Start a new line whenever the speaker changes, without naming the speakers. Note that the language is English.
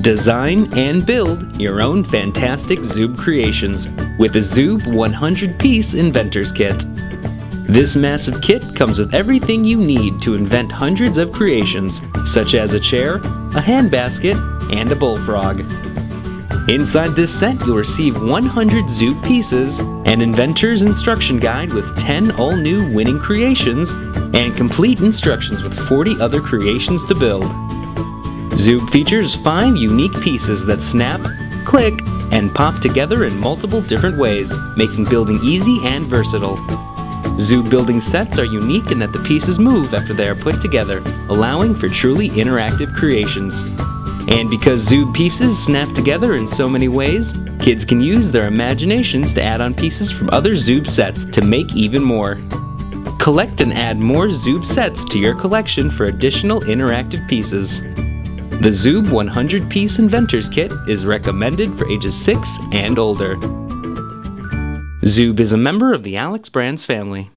Design and build your own fantastic Zoob creations with the Zoob 100-piece Inventor's Kit. This massive kit comes with everything you need to invent hundreds of creations, such as a chair, a handbasket, and a bullfrog. Inside this set, you'll receive 100 Zoob pieces, an inventor's instruction guide with 10 all-new winning creations, and complete instructions with 40 other creations to build. Zoob features 5 unique pieces that snap, click, and pop together in multiple different ways, making building easy and versatile. Zoob building sets are unique in that the pieces move after they are put together, allowing for truly interactive creations. And because Zoob pieces snap together in so many ways, kids can use their imaginations to add on pieces from other Zoob sets to make even more. Collect and add more Zoob sets to your collection for additional interactive pieces. The Zoob 100 piece Inventor's Kit is recommended for ages 6 and older. Zoob is a member of the Alex Brands family.